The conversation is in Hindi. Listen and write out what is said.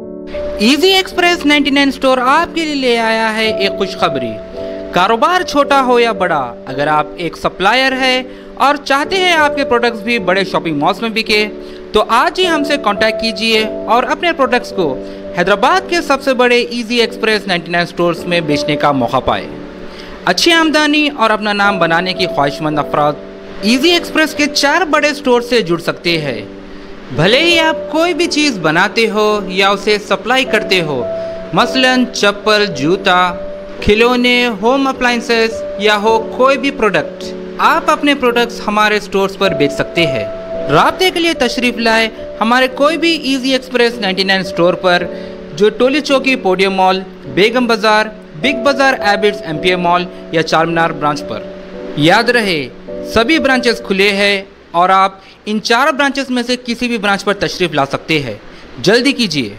इजी एक्सप्रेस 99 स्टोर आपके लिए ले आया है एक खुशखबरी। कारोबार छोटा हो या बड़ा, अगर आप एक सप्लायर है और चाहते हैं आपके प्रोडक्ट्स भी बड़े शॉपिंग मॉल्स में बिके तो आज ही हमसे कांटेक्ट कीजिए और अपने प्रोडक्ट्स को हैदराबाद के सबसे बड़े इजी एक्सप्रेस 99 स्टोर्स में बेचने का मौका पाए। अच्छी आमदनी और अपना नाम बनाने की ख्वाहिशमंद अफराद इजी एक्सप्रेस के चार बड़े स्टोर से जुड़ सकते हैं। भले ही आप कोई भी चीज़ बनाते हो या उसे सप्लाई करते हो, मसलन चप्पल, जूता, खिलौने होम अप्लाइंसेस या हो कोई भी प्रोडक्ट आप अपने प्रोडक्ट्स हमारे स्टोर्स पर बेच सकते हैं। रबते के लिए तशरीफ़ लाए हमारे कोई भी इजी एक्सप्रेस 99 स्टोर पर, जो टोली चौकी पोडियम मॉल बेगम बाज़ार, बिग बाज़ार एबिट्स एम मॉल या चारमीनार ब्रांच पर। याद रहे, सभी ब्रांचेस खुले हैं और आप इन चार ब्रांचेस में से किसी भी ब्रांच पर तशरीफ़ ला सकते हैं। जल्दी कीजिए।